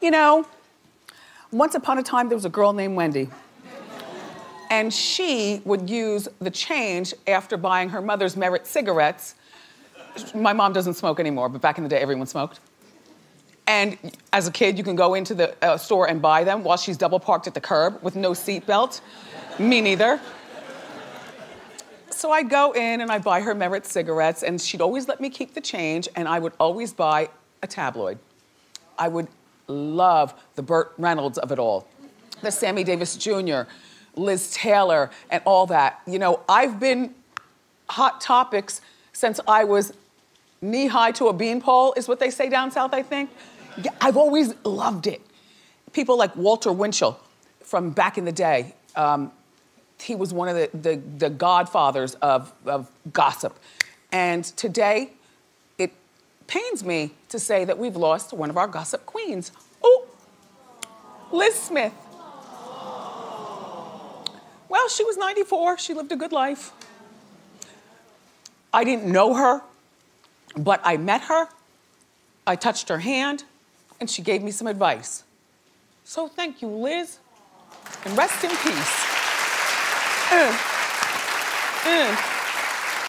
You know, once upon a time, there was a girl named Wendy. And she would use the change after buying her mother's Merit cigarettes. My mom doesn't smoke anymore, but back in the day, everyone smoked. And as a kid, you can go into the uh, store and buy them while she's double parked at the curb with no seatbelt. Me neither. So I'd go in and I'd buy her Merit cigarettes, and she'd always let me keep the change, and I would always buy a tabloid. I would love the Burt Reynolds of it all, the Sammy Davis Jr., Liz Taylor, and all that. You know, I've been hot topics since I was knee high to a beanpole, is what they say down south, I think. Yeah, I've always loved it. People like Walter Winchell from back in the day, um, he was one of the, the, the godfathers of, of gossip. And today, it pains me to say that we've lost one of our gossip queens. Liz Smith. Well, she was 94. She lived a good life. I didn't know her, but I met her. I touched her hand, and she gave me some advice. So thank you, Liz, and rest in peace. Uh, uh.